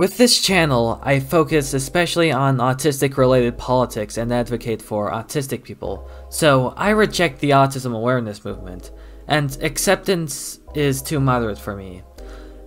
With this channel, I focus especially on autistic related politics and advocate for autistic people, so I reject the autism awareness movement, and acceptance is too moderate for me.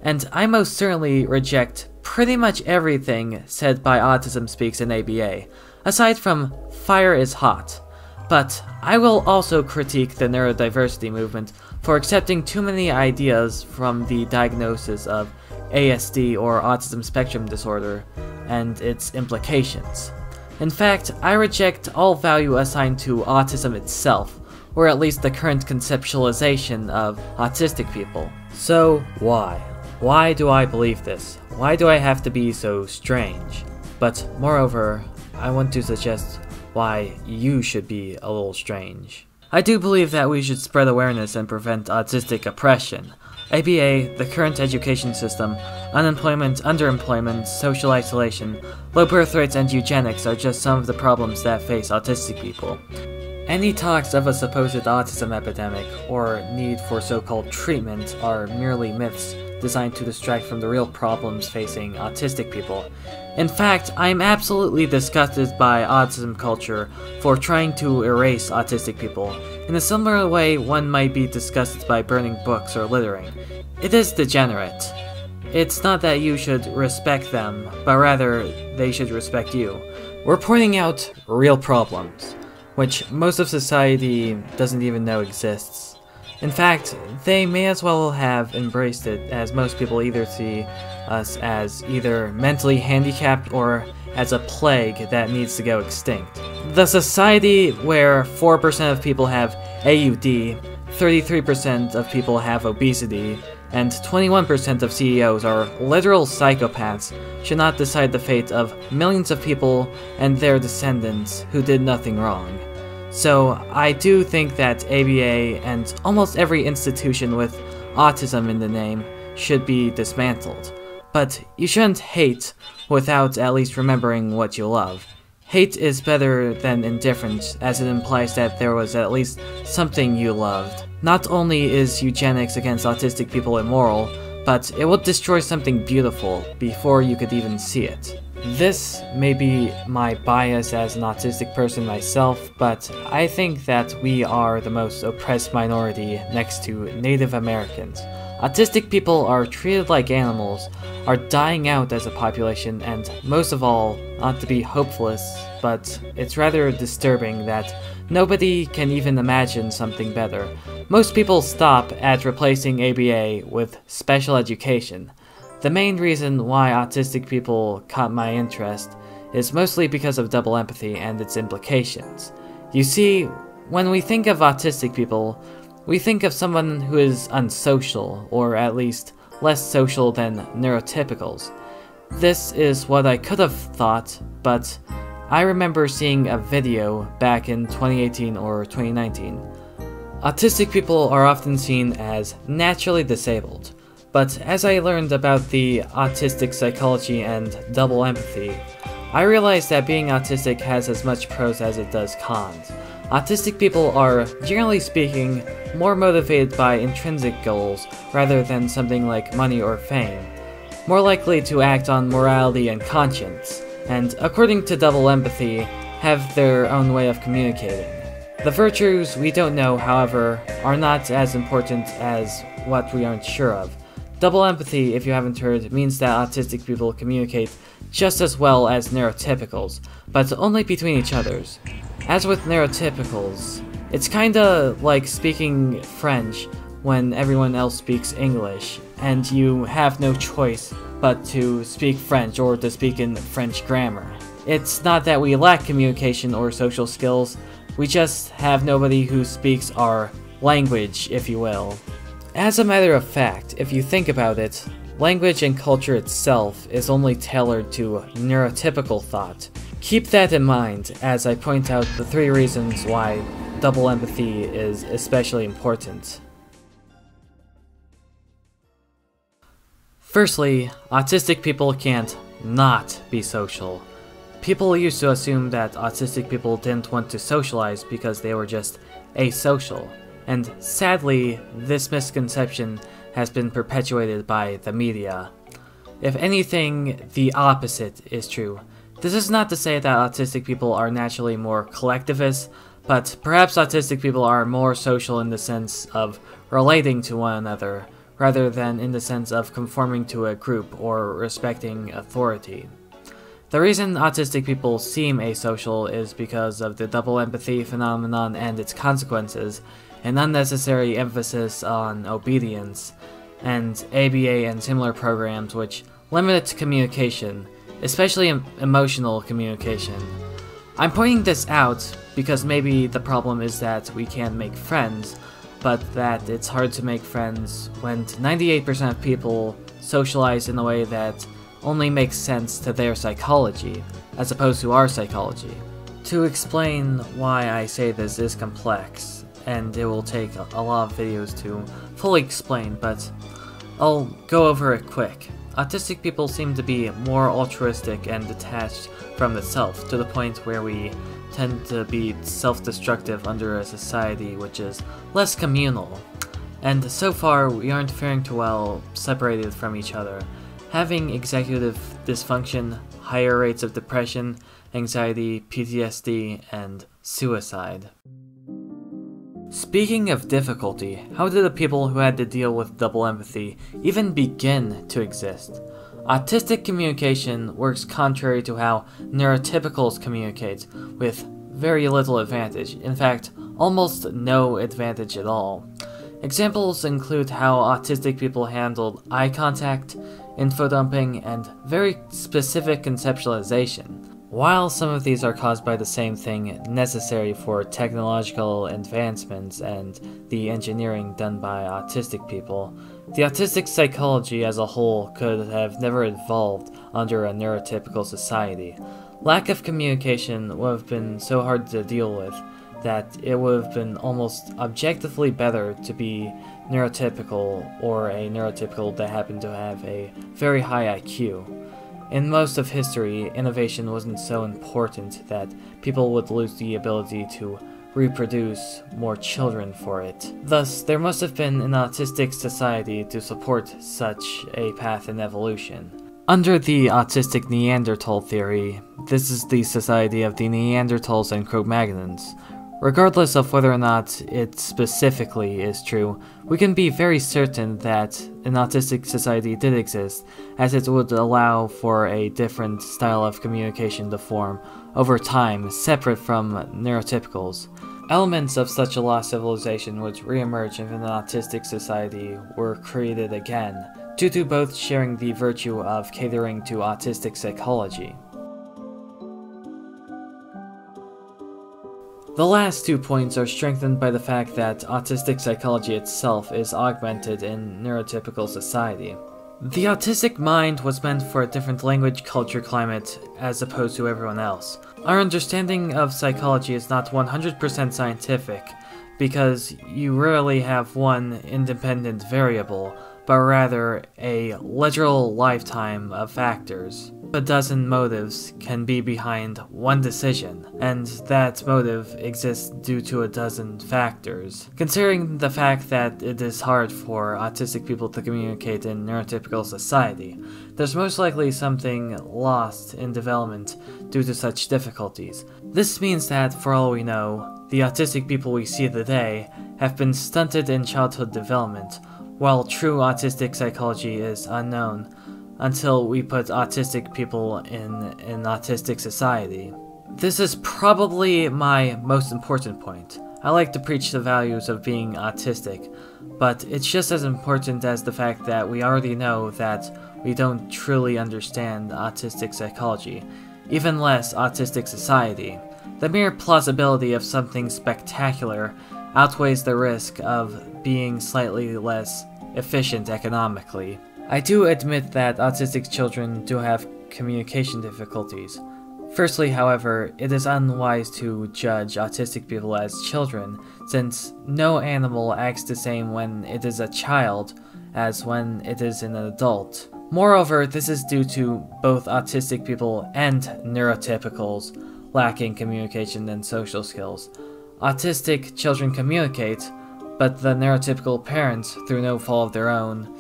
And I most certainly reject pretty much everything said by Autism Speaks in ABA, aside from fire is hot. But I will also critique the neurodiversity movement for accepting too many ideas from the diagnosis of ASD or autism spectrum disorder and its implications. In fact, I reject all value assigned to autism itself, or at least the current conceptualization of autistic people. So, why? Why do I believe this? Why do I have to be so strange? But moreover, I want to suggest why you should be a little strange. I do believe that we should spread awareness and prevent autistic oppression. ABA, the current education system, unemployment, underemployment, social isolation, low birth rates, and eugenics are just some of the problems that face autistic people. Any talks of a supposed autism epidemic or need for so-called treatment are merely myths designed to distract from the real problems facing autistic people. In fact, I am absolutely disgusted by autism culture for trying to erase autistic people, in a similar way one might be disgusted by burning books or littering. It is degenerate. It's not that you should respect them, but rather they should respect you. We're pointing out real problems, which most of society doesn't even know exists. In fact, they may as well have embraced it, as most people either see us as either mentally handicapped or as a plague that needs to go extinct. The society where 4% of people have AUD, 33% of people have obesity, and 21% of CEOs are literal psychopaths should not decide the fate of millions of people and their descendants who did nothing wrong. So I do think that ABA and almost every institution with autism in the name should be dismantled. But you shouldn't hate without at least remembering what you love. Hate is better than indifference, as it implies that there was at least something you loved. Not only is eugenics against autistic people immoral, but it will destroy something beautiful before you could even see it. This may be my bias as an autistic person myself, but I think that we are the most oppressed minority next to Native Americans. Autistic people are treated like animals, are dying out as a population, and most of all, not to be hopeless, but it's rather disturbing that nobody can even imagine something better. Most people stop at replacing ABA with special education. The main reason why autistic people caught my interest is mostly because of double empathy and its implications. You see, when we think of autistic people, we think of someone who is unsocial, or at least less social than neurotypicals. This is what I could have thought, but I remember seeing a video back in 2018 or 2019. Autistic people are often seen as naturally disabled, but as I learned about the autistic psychology and double empathy, I realized that being autistic has as much pros as it does cons. Autistic people are, generally speaking, more motivated by intrinsic goals rather than something like money or fame, more likely to act on morality and conscience, and according to double empathy, have their own way of communicating. The virtues we don't know, however, are not as important as what we aren't sure of, Double empathy, if you haven't heard, means that autistic people communicate just as well as neurotypicals, but only between each others. As with neurotypicals, it's kinda like speaking French when everyone else speaks English, and you have no choice but to speak French or to speak in French grammar. It's not that we lack communication or social skills, we just have nobody who speaks our language, if you will. As a matter of fact, if you think about it, language and culture itself is only tailored to neurotypical thought. Keep that in mind as I point out the three reasons why double empathy is especially important. Firstly, autistic people can't not be social. People used to assume that autistic people didn't want to socialize because they were just asocial and sadly, this misconception has been perpetuated by the media. If anything, the opposite is true. This is not to say that autistic people are naturally more collectivist, but perhaps autistic people are more social in the sense of relating to one another, rather than in the sense of conforming to a group or respecting authority. The reason autistic people seem asocial is because of the double empathy phenomenon and its consequences, an unnecessary emphasis on obedience, and ABA and similar programs which limit its communication, especially em emotional communication. I'm pointing this out because maybe the problem is that we can't make friends, but that it's hard to make friends when 98% of people socialize in a way that only makes sense to their psychology, as opposed to our psychology. To explain why I say this is complex, and it will take a lot of videos to fully explain, but I'll go over it quick. Autistic people seem to be more altruistic and detached from the self, to the point where we tend to be self-destructive under a society which is less communal. And so far, we aren't faring too well separated from each other, having executive dysfunction, higher rates of depression, anxiety, PTSD, and suicide. Speaking of difficulty, how did the people who had to deal with double empathy even begin to exist? Autistic communication works contrary to how neurotypicals communicate, with very little advantage, in fact, almost no advantage at all. Examples include how autistic people handled eye contact, info dumping, and very specific conceptualization. While some of these are caused by the same thing necessary for technological advancements and the engineering done by autistic people, the autistic psychology as a whole could have never evolved under a neurotypical society. Lack of communication would have been so hard to deal with that it would have been almost objectively better to be neurotypical or a neurotypical that happened to have a very high IQ. In most of history, innovation wasn't so important that people would lose the ability to reproduce more children for it. Thus, there must have been an autistic society to support such a path in evolution. Under the autistic Neanderthal theory, this is the society of the Neanderthals and Cro-Magnons, Regardless of whether or not it specifically is true, we can be very certain that an autistic society did exist, as it would allow for a different style of communication to form over time, separate from neurotypicals. Elements of such a lost civilization which re-emerge in an autistic society were created again, due to both sharing the virtue of catering to autistic psychology. The last two points are strengthened by the fact that autistic psychology itself is augmented in neurotypical society. The autistic mind was meant for a different language, culture, climate, as opposed to everyone else. Our understanding of psychology is not 100% scientific, because you rarely have one independent variable, but rather a literal lifetime of factors a dozen motives can be behind one decision, and that motive exists due to a dozen factors. Considering the fact that it is hard for autistic people to communicate in neurotypical society, there's most likely something lost in development due to such difficulties. This means that, for all we know, the autistic people we see today have been stunted in childhood development, while true autistic psychology is unknown until we put autistic people in an autistic society. This is probably my most important point. I like to preach the values of being autistic, but it's just as important as the fact that we already know that we don't truly understand autistic psychology, even less autistic society. The mere plausibility of something spectacular outweighs the risk of being slightly less efficient economically. I do admit that autistic children do have communication difficulties. Firstly, however, it is unwise to judge autistic people as children, since no animal acts the same when it is a child as when it is an adult. Moreover, this is due to both autistic people and neurotypicals lacking communication and social skills. Autistic children communicate, but the neurotypical parents, through no fault of their own,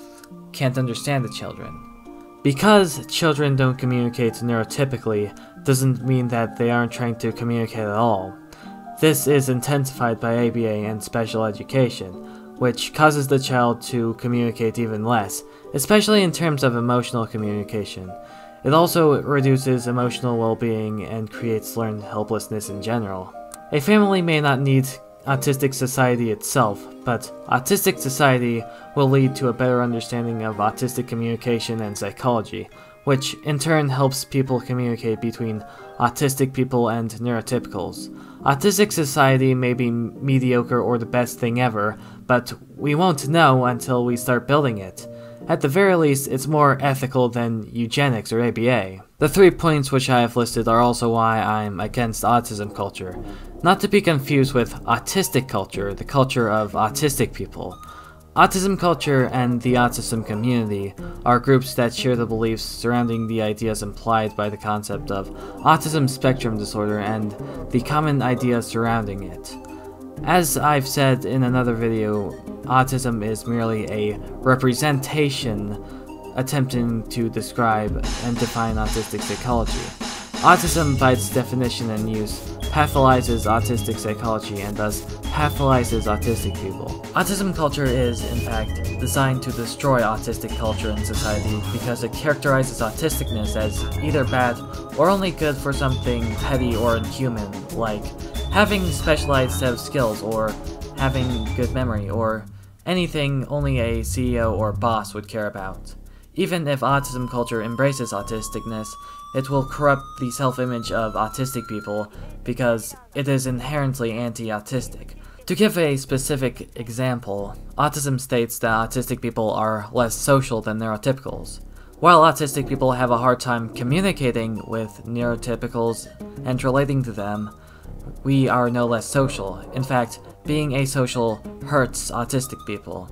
can't understand the children. Because children don't communicate neurotypically doesn't mean that they aren't trying to communicate at all. This is intensified by ABA and special education, which causes the child to communicate even less, especially in terms of emotional communication. It also reduces emotional well-being and creates learned helplessness in general. A family may not need autistic society itself, but autistic society will lead to a better understanding of autistic communication and psychology, which in turn helps people communicate between autistic people and neurotypicals. Autistic society may be mediocre or the best thing ever, but we won't know until we start building it. At the very least, it's more ethical than eugenics or ABA. The three points which I have listed are also why I'm against autism culture. Not to be confused with autistic culture, the culture of autistic people. Autism culture and the autism community are groups that share the beliefs surrounding the ideas implied by the concept of autism spectrum disorder and the common ideas surrounding it. As I've said in another video, autism is merely a representation attempting to describe and define autistic psychology. Autism, by its definition and use, pathologizes autistic psychology and thus pathologizes autistic people. Autism culture is, in fact, designed to destroy autistic culture in society because it characterizes autisticness as either bad or only good for something petty or inhuman, like having specialized set of skills, or having good memory, or anything only a CEO or boss would care about. Even if autism culture embraces autisticness, it will corrupt the self-image of autistic people because it is inherently anti-autistic. To give a specific example, autism states that autistic people are less social than neurotypicals. While autistic people have a hard time communicating with neurotypicals and relating to them, we are no less social. In fact, being asocial hurts autistic people.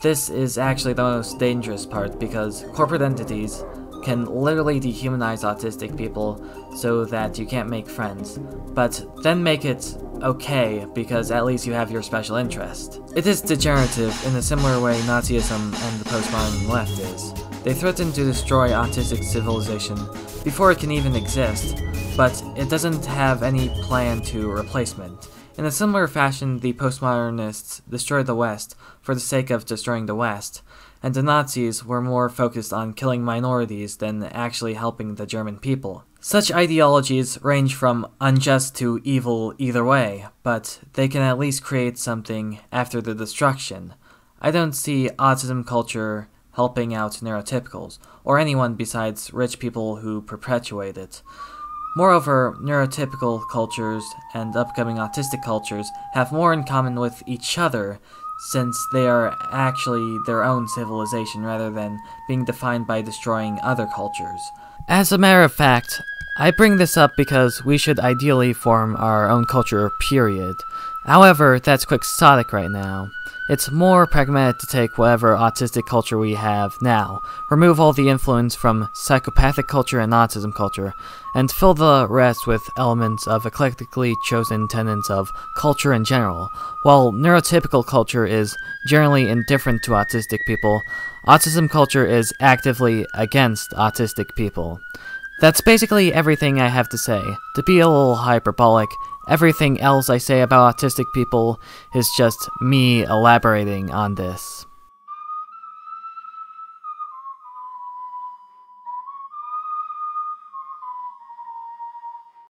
This is actually the most dangerous part because corporate entities can literally dehumanize autistic people so that you can't make friends, but then make it okay because at least you have your special interest. It is degenerative in a similar way Nazism and the postmodern left is. They threaten to destroy autistic civilization before it can even exist, but it doesn't have any plan to replacement. In a similar fashion, the postmodernists destroyed the West for the sake of destroying the West, and the Nazis were more focused on killing minorities than actually helping the German people. Such ideologies range from unjust to evil either way, but they can at least create something after the destruction. I don't see autism culture helping out neurotypicals, or anyone besides rich people who perpetuate it. Moreover, neurotypical cultures and upcoming autistic cultures have more in common with each other, since they are actually their own civilization rather than being defined by destroying other cultures. As a matter of fact, I bring this up because we should ideally form our own culture, period. However, that's quixotic right now. It's more pragmatic to take whatever autistic culture we have now, remove all the influence from psychopathic culture and autism culture, and fill the rest with elements of eclectically chosen tenets of culture in general. While neurotypical culture is generally indifferent to autistic people, autism culture is actively against autistic people. That's basically everything I have to say. To be a little hyperbolic, Everything else I say about autistic people is just me elaborating on this.